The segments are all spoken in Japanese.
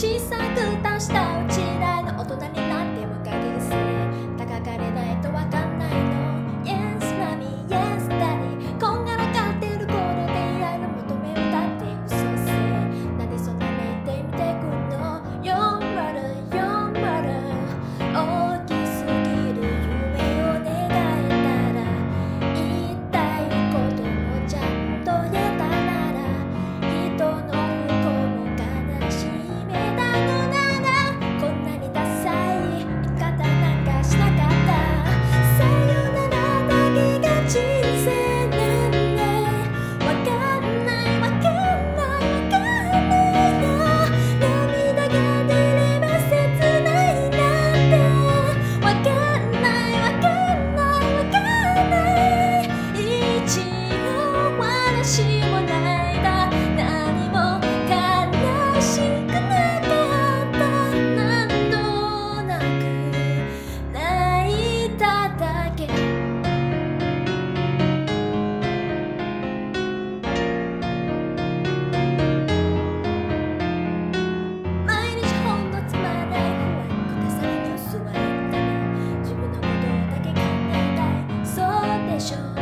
小さく足した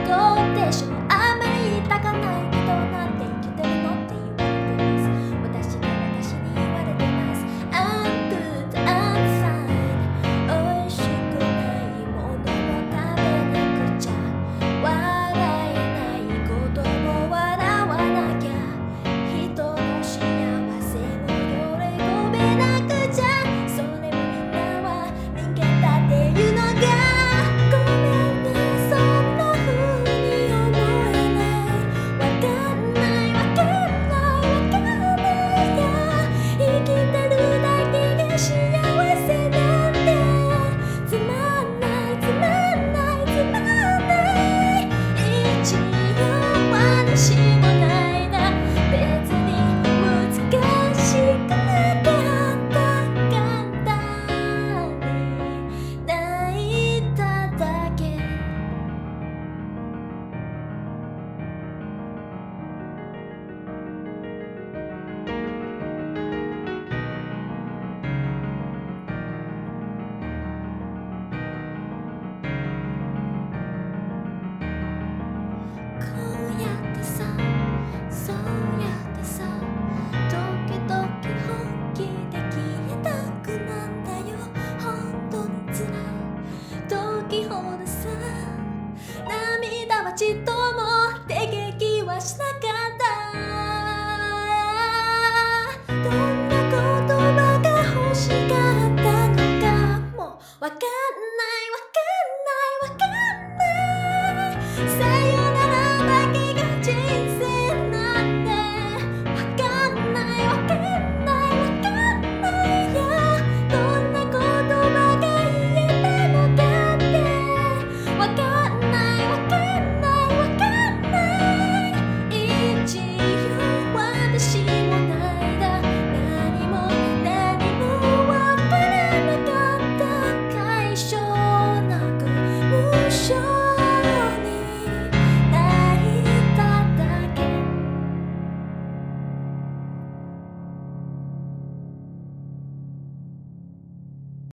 どうでしょう。雨いたかない。